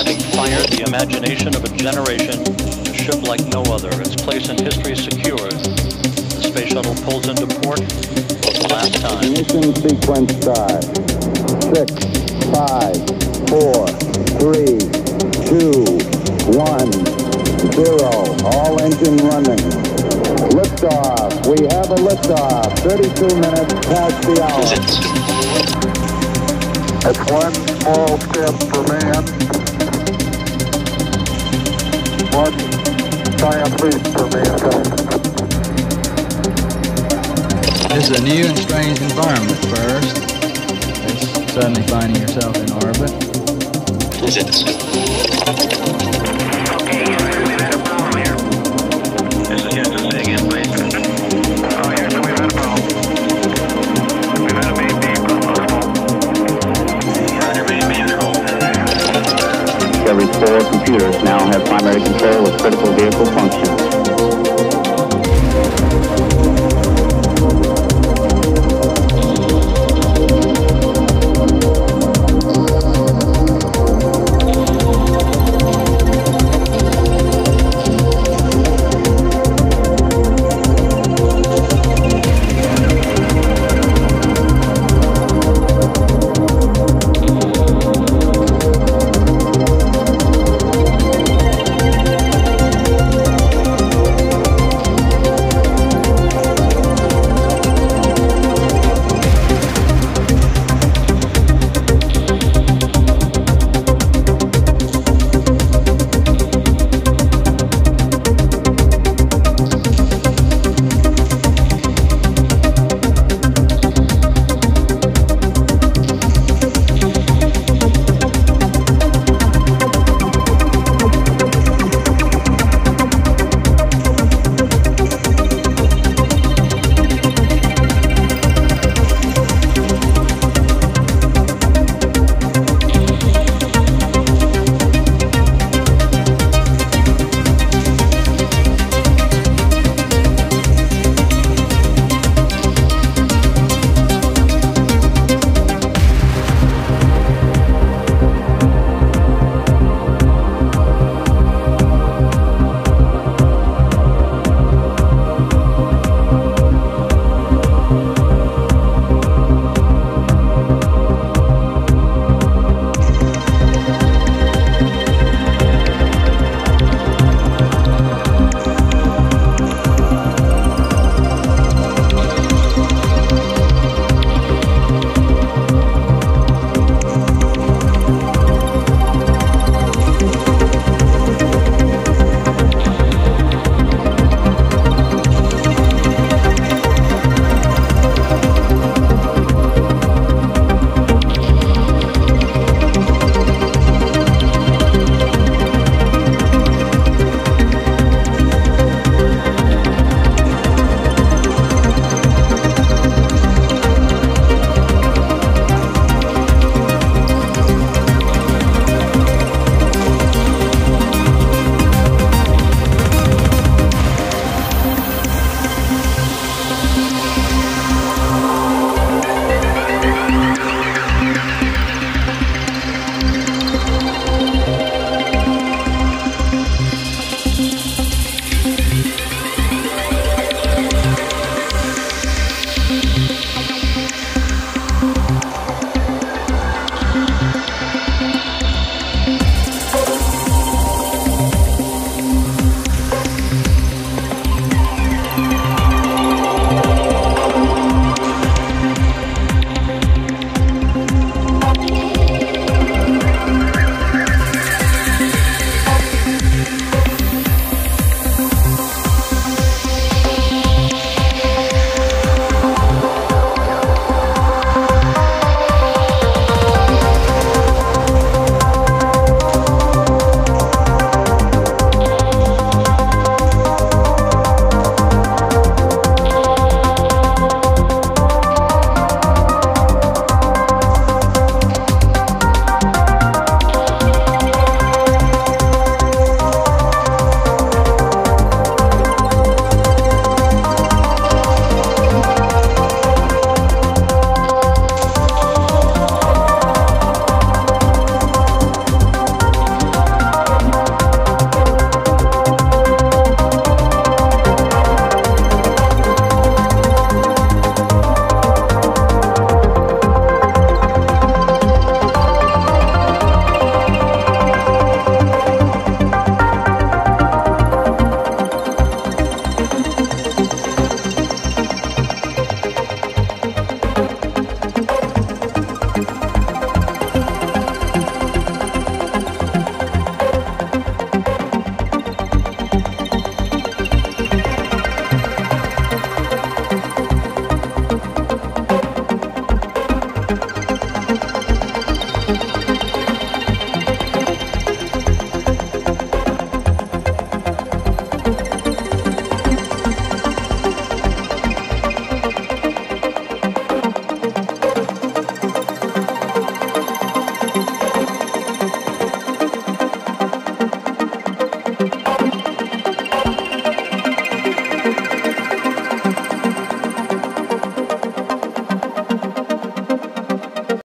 Having fired the imagination of a generation, a ship like no other, its place in history secured, the space shuttle pulls into port for the last time. Ignition sequence start. Six, five, four, three, two, one, zero. All engine running. Liftoff. We have a liftoff. 32 minutes past the hour. That's one small step for man, one giant leap for mankind. This is a new and strange environment first. It's suddenly finding yourself in orbit. Four computers now have primary control of critical vehicle functions.